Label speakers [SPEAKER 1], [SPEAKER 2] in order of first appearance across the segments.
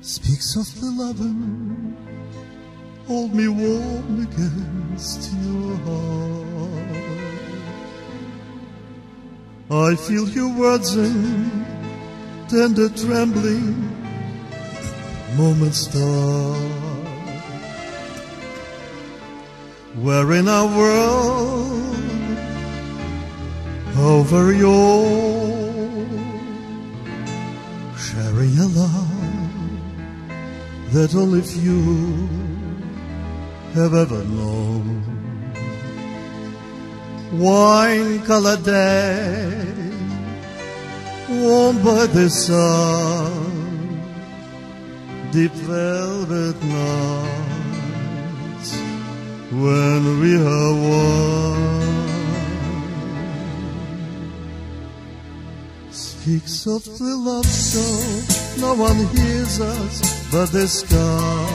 [SPEAKER 1] Speak the loving, hold me warm against your heart. I feel your words in tender trembling moments start. We're in our world over your sharing a love that only few have ever known. Wine colored day, warmed by the sun, deep velvet nights when we are one. Speak softly, love, so no one hears us but the sky.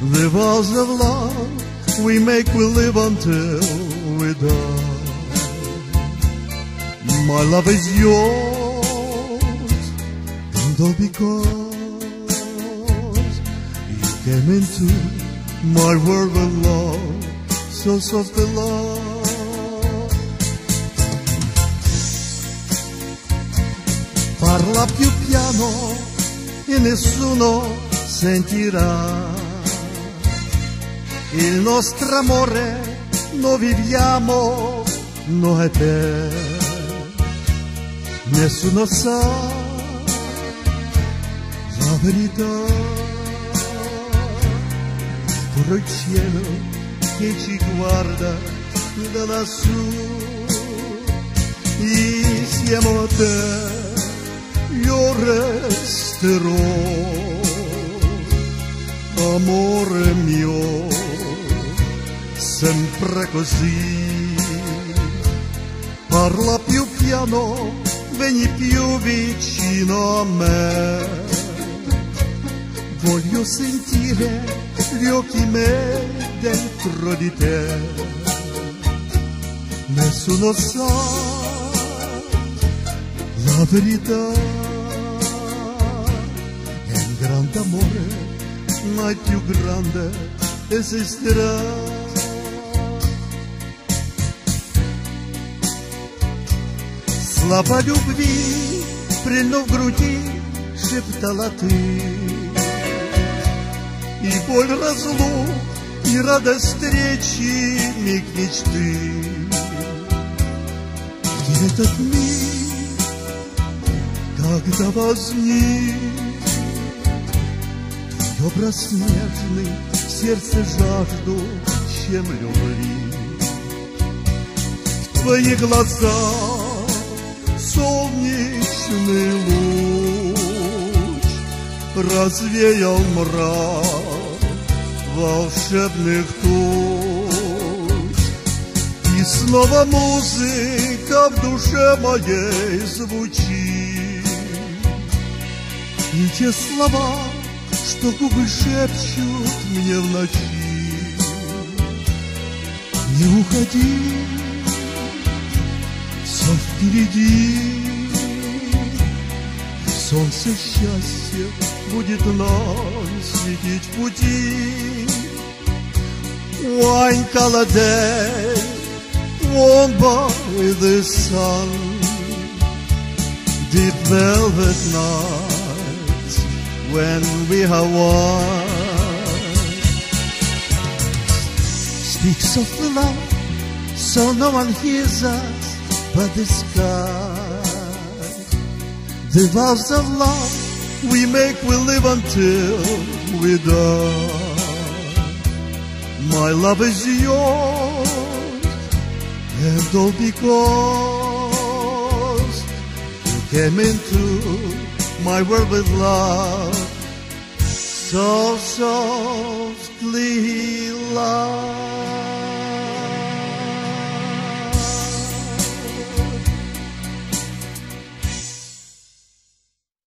[SPEAKER 1] The vows of love we make we live until we die. My love is yours, and all because you came into my world of love, so soft softly love. Parla più piano e nessuno sentirà. Il nostro amore lo viviamo noi te. Nessuno sa la verità. Pure il cielo che ci guarda da lassù. Insieme a te io resterò, amore mio, sempre così. Parla più piano, vieni più vicino a me. Voglio sentire gli occhi miei dentro di te. Nessuno sa la verità è un grande amore, mai più grande esisterà. Слова любви, прильнув груди, шептала ты. И боль разлук, и радость встречи, миг мечты. Где этот миг, когда возник нежный, в сердце жажду, чем любви. В твои глаза солнечный луч развеял мрак волшебных туч. И снова музыка в душе моей звучит. И те слова, что губы шепчут мне в ночи. Не уходи, все впереди. Солнце счастья будет нам светить в пути. Wine color day, warmed by the sun, deep velvet nights when we are one. Speak softly, love, so no one hears us but the sky. The vows of love we make we live until we die. My love is yours, and all because you came into my world with love, so softly love.